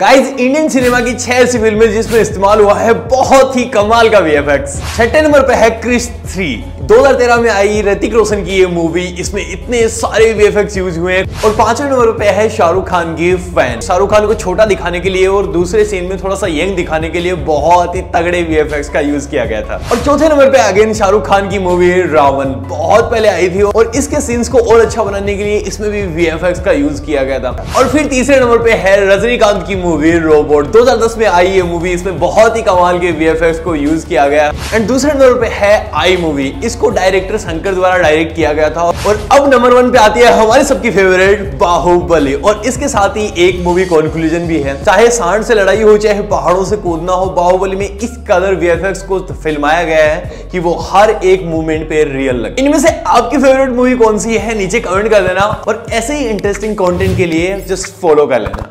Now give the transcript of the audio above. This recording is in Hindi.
गाइस इंडियन सिनेमा की छह ऐसी फ़िल्में जिसमें इस्तेमाल हुआ है बहुत ही कमाल का वीएफएक्स छठे नंबर पे है क्रिश थ्री 2013 में आई ऋतिक रोशन की ये मूवी इसमें इतने सारे वीएफएक्स यूज़ हुए हैं। और पाँचवें नंबर पे है शाहरुख खान की फ़ैन शाहरुख खान को छोटा दिखाने के लिए और दूसरे सीन में थोड़ा सा यंग दिखाने के लिए बहुत ही तगड़े वीएफएक्स का यूज़ किया गया था। और चौथे नंबर पे अगेन शाहरुख खान की मूवी रावण बहुत पहले आई थी और इसके सीन्स को और अच्छा बनाने के लिए इसमें भी वीएफएक्स का यूज़ किया गया था। और फिर तीसरे नंबर पे है रजनीकांत की मूवी रोबोट 2010 में आई ये मूवी इसमें बहुत ही कमाल के वीएफएक्स को यूज़ किया गया। एंड दूसरे नंबर पे है आई मूवी इसको डायरेक्टर शंकर द्वारा डायरेक्ट किया गया था। और अब नंबर वन पे आती है हमारी सबकी फेवरेट बाहुबली। और इसके साथ ही एक मूवी कंक्लूजन भी है। चाहे सांड से लड़ाई हो, चाहे पहाड़ों से कूदना हो, बाहुबली में इस कदर वीएफएक्स को फिल्माया गया है कि वो हर एक मूवमेंट पे रियल लगे इनमें से आपकी फेवरेट मूवी कौन सी है, नीचे कमेंट कर देना। और ऐसे ही इंटरेस्टिंग कंटेंट के लिए जस्ट फॉलो कर लेना।